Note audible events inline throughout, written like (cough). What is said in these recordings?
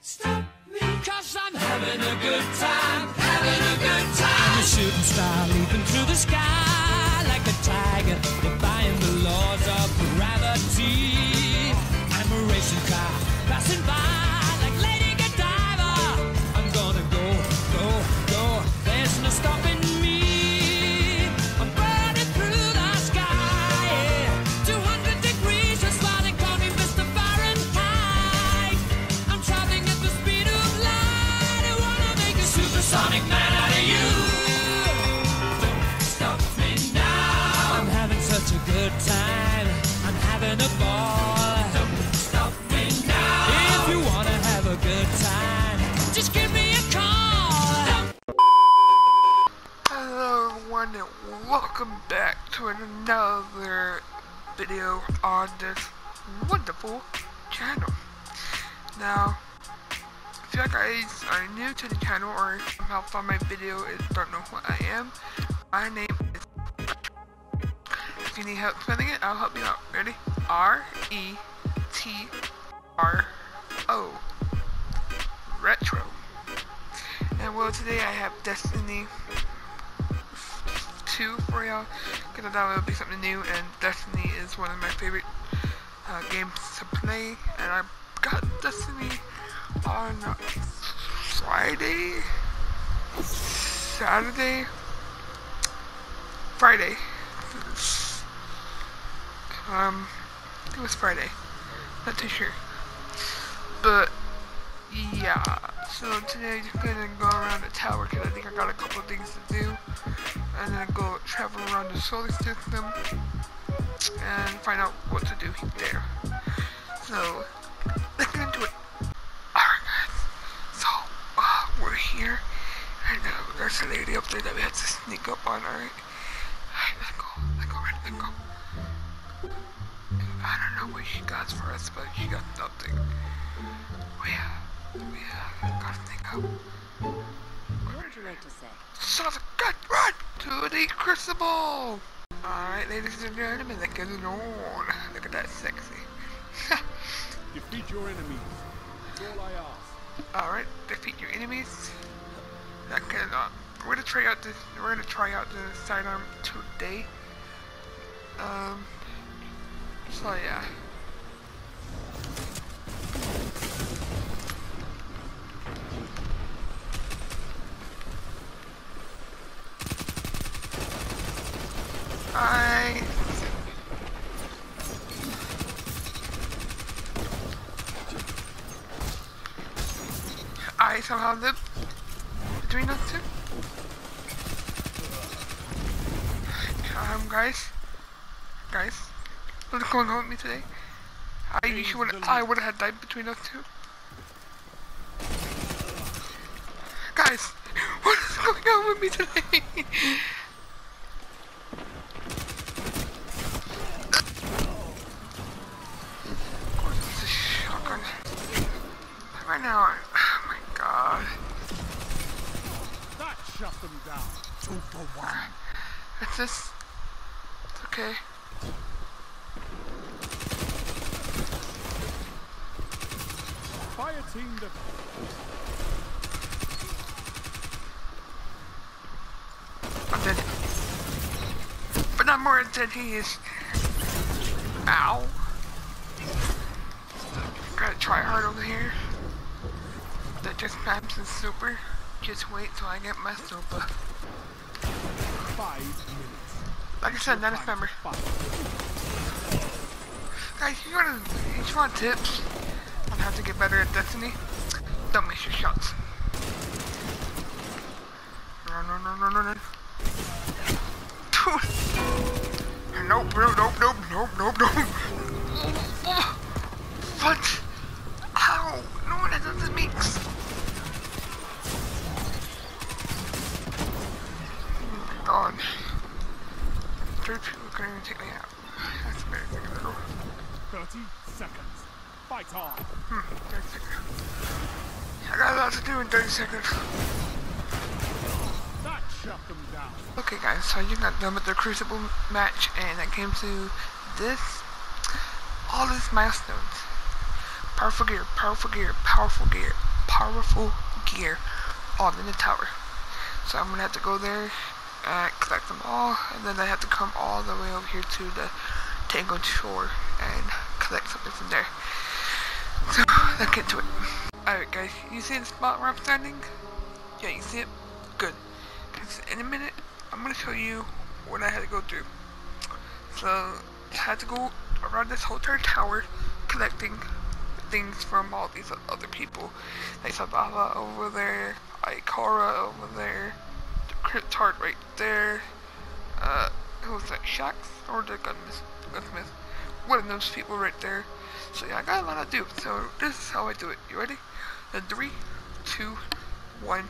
Stop me, cause I'm having a good time, having a good time. I'm a shooting star leaping through the sky like a tiger, defying the laws of gravity. Passing by video on this wonderful channel. Now, if you guys are new to the channel or somehow found my video and don't know who I am, my name is If you need help spelling it, I'll help you out. Ready? R E T R O Retro. And well today I have Destiny 2 for y'all. Because I thought it would be something new and Destiny is one of my favorite uh, games to play and I got Destiny on Friday Saturday Friday. Um it was Friday. Not too sure. But yeah so today I'm gonna go around the tower because I think I got a couple things to do and then go travel around the solar system and find out what to do there. So, let's get into it. Alright guys, so uh, we're here and uh, there's a lady up there that we have to sneak up on, alright? Alright, let's go, let's go, let's go. I don't know what she got for us, but she got nothing. We have, we have, gotta sneak up. What would you like to say? Son of a gun, run to the crucible! Alright, ladies and gentlemen, let's get on. Look at that sexy. (laughs) Defeat your enemies. That's all I ask. Alright, defeat your enemies. That can, uh, we're gonna try out this, we're gonna try out the sidearm today. Um, so yeah. I I somehow live between us two. Um, guys, guys, what's going on with me today? I usually would I would have died between us two. Guys, (laughs) what is going on with me today? (laughs) It's a shotgun. Right now, oh my. That shut them down. Two for one. It's this. It's okay. Fire team the I'm dead. But not more than he is. Ow. Gotta try hard over here. That just spams is super. Just wait till I get my five minutes. Like I said, not a spammer. Guys, you wanna, you just want tips on how to get better at Destiny? Don't miss your shots. No, no, no, no, no, no. (laughs) nope, nope, nope, nope, nope, nope, nope. What? Ow! No, that doesn't mix. God. Three people couldn't even take me out. That's very big of a little. 30 seconds. Fight on. Hmm, I got a lot to do in 30 seconds. That shut them down. Okay guys, so you got done with the Crucible match and I came to this, all these milestones. powerful gear, powerful gear, powerful gear, powerful gear all in the tower. So I'm gonna have to go there and collect them all, and then I have to come all the way over here to the Tangled Shore and collect something from there. So let's get to it. Alright guys, you see the spot where I'm standing? Yeah, you see it? Good. Because in a minute, I'm gonna show you what I had to go through. So, I had to go around this whole entire tower collecting things from all these other people. Like Zavala over there, Ikora over there, the Cryptarch right there, uh, who was that, Shaxx? Or the Gunsmith? Gunsmith? One of those people right there. So yeah, I got a lot to do. So this is how I do it. You ready? In three, two, one.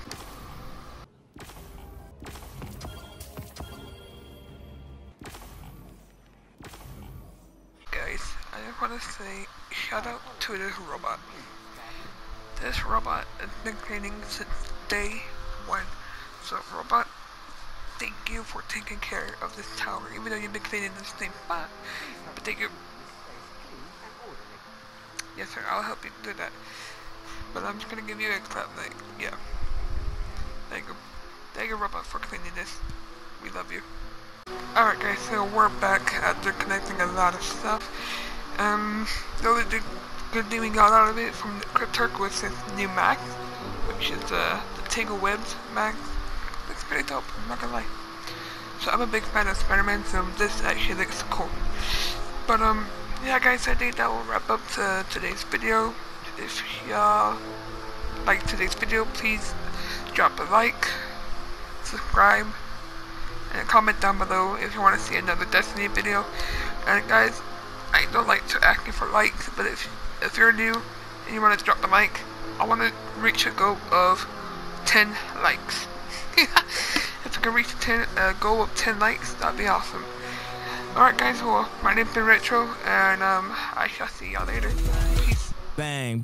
Guys, I just want to say shout out to this robot. This robot has been cleaning since day one. So robot, thank you for taking care of this tower, even though you've been cleaning the same spot. But thank you. Yes sir, I'll help you do that. But I'm just gonna give you a clap like, yeah. Thank you. Thank you robot for cleaning this. We love you. Alright guys, so we're back after connecting a lot of stuff. Um, the only good thing we got out of it from Cryptarch was this new Max, which is uh, the Tangle Webs Max. Looks pretty dope, I'm not gonna lie. So I'm a big fan of Spider-Man, so this actually looks cool. But um, yeah guys, I think that will wrap up to today's video. If y'all like today's video, please drop a like, subscribe, and comment down below if you want to see another Destiny video. And guys, I don't like to ask you for likes, but if if you're new and you want to drop the like, I want to reach a goal of 10 likes. (laughs) if I can reach a 10, uh, goal of 10 likes, that'd be awesome. Alright guys, well, my name's been Retro, and um, I shall see y'all later. Peace. Bang.